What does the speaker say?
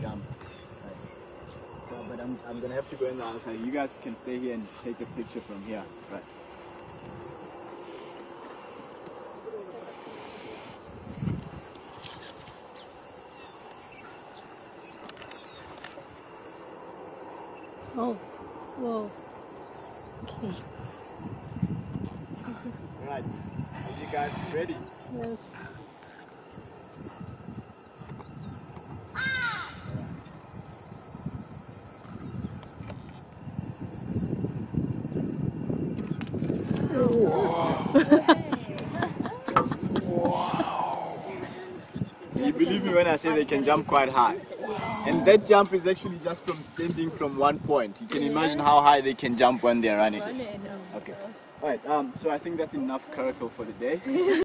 jump. Right. So, but I'm, I'm gonna have to go in the other side. You guys can stay here and take a picture from here. Right. Oh, whoa. Okay. Right. Are you guys ready? Yes. you believe me when I say they can jump quite high. And that jump is actually just from standing from one point. You can imagine how high they can jump when they're running. Okay. Alright, um, so I think that's enough caracal for the day.